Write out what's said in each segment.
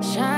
Shine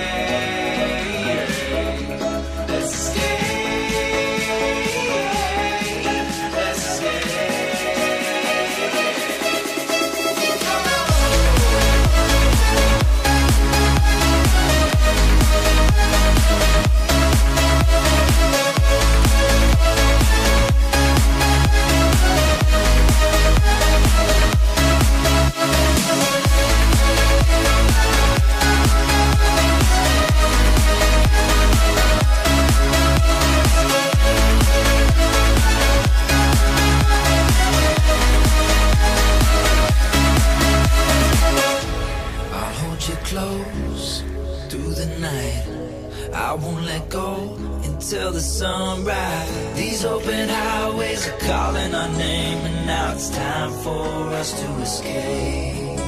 sunrise. These open highways are calling our name, and now it's time for us to escape.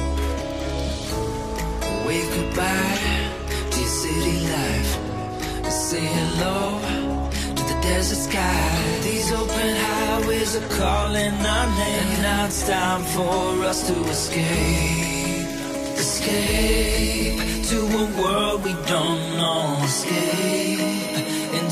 Wave goodbye to your city life. Say hello to the desert sky. These open highways are calling our name, and now it's time for us to escape. Escape to a world we don't know. Escape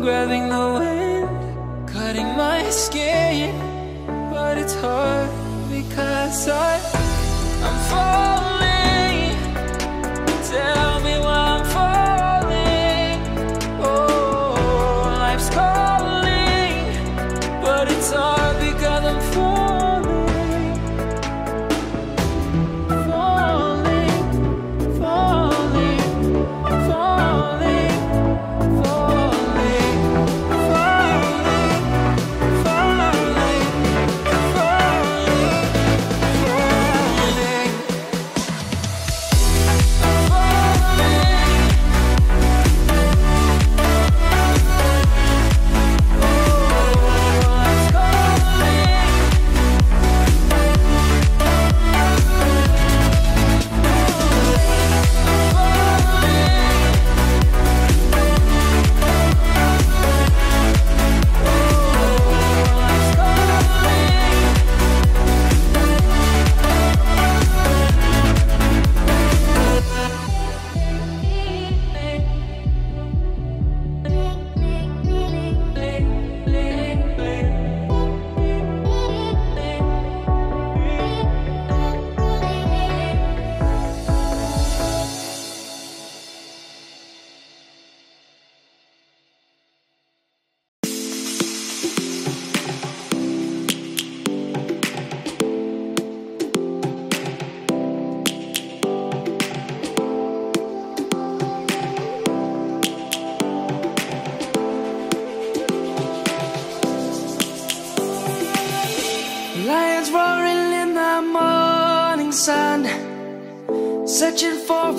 grabbing the wind, cutting my skin But it's hard because I, I'm falling down.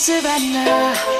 Savannah,